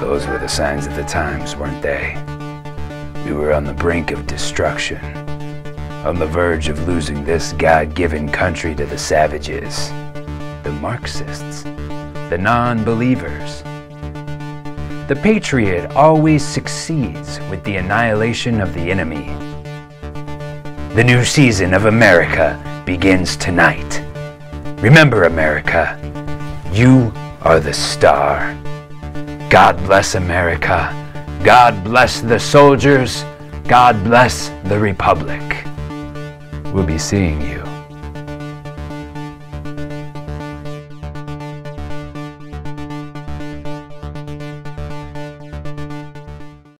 Those were the signs of the times, weren't they? We were on the brink of destruction, on the verge of losing this God-given country to the savages, the Marxists, the non-believers. The Patriot always succeeds with the annihilation of the enemy. The new season of America begins tonight. Remember, America, you are the star. God bless America. God bless the soldiers. God bless the Republic. We'll be seeing you